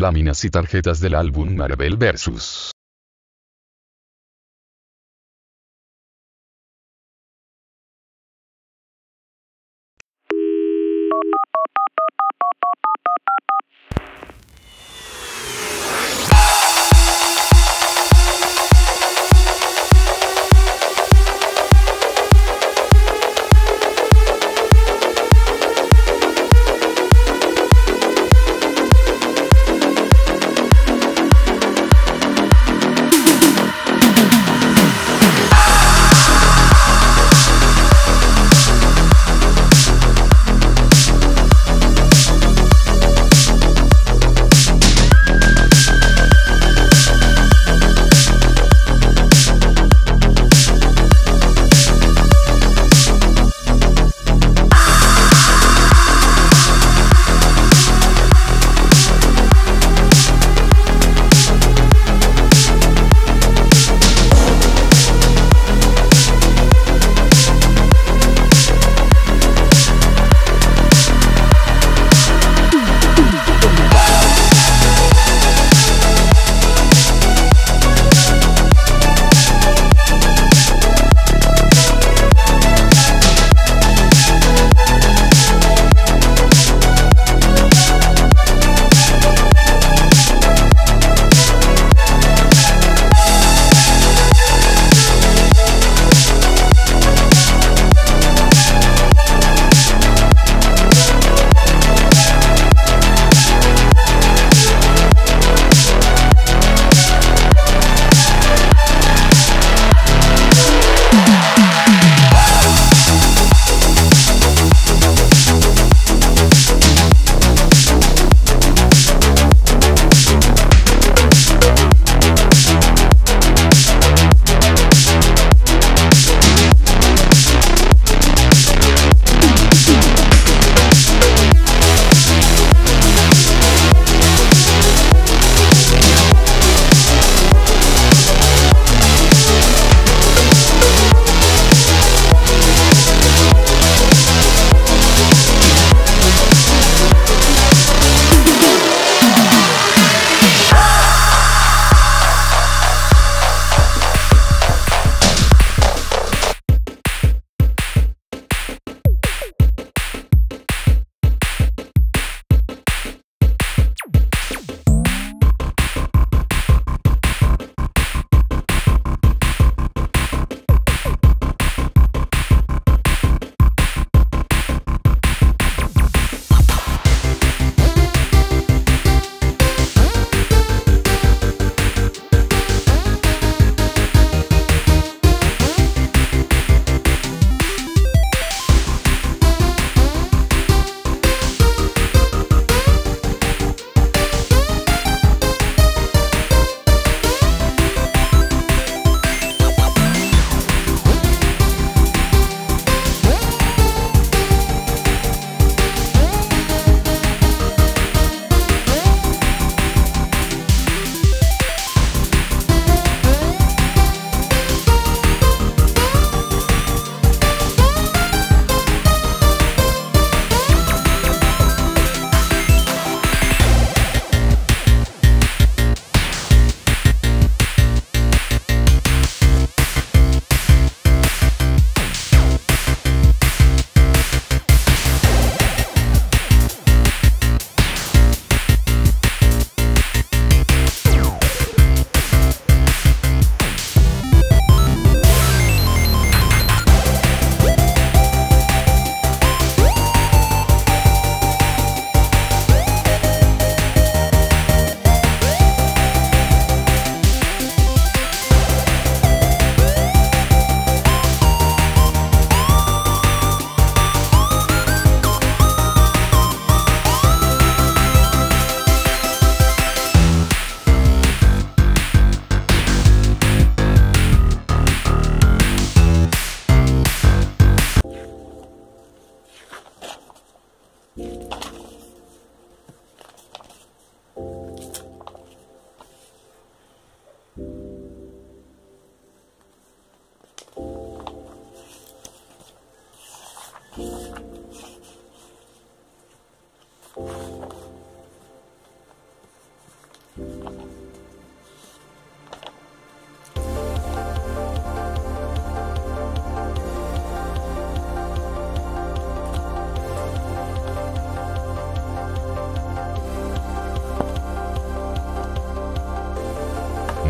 Láminas y tarjetas del álbum Marvel vs.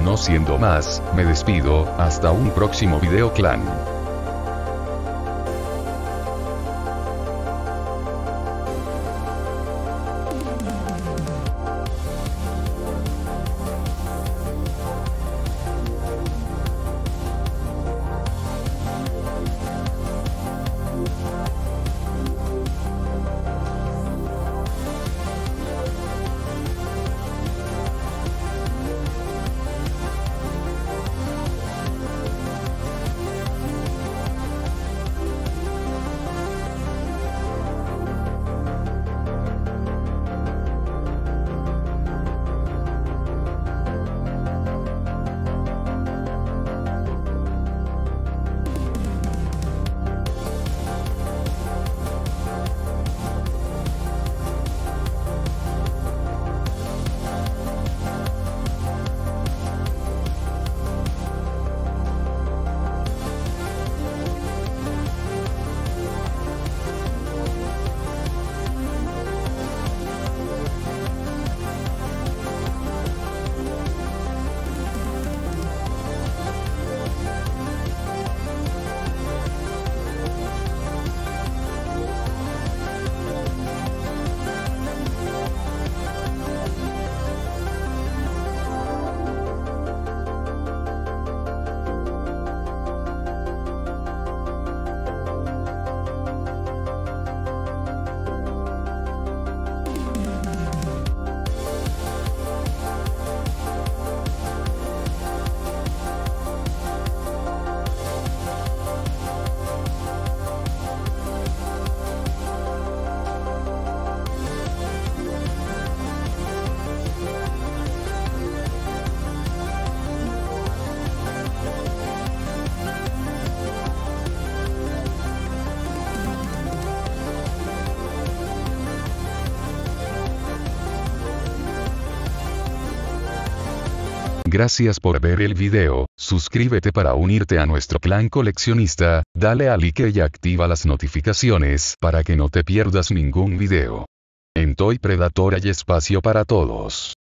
No siendo más, me despido, hasta un próximo video clan. Gracias por ver el video, suscríbete para unirte a nuestro clan coleccionista, dale a like y activa las notificaciones para que no te pierdas ningún video. En Toy Predator hay espacio para todos.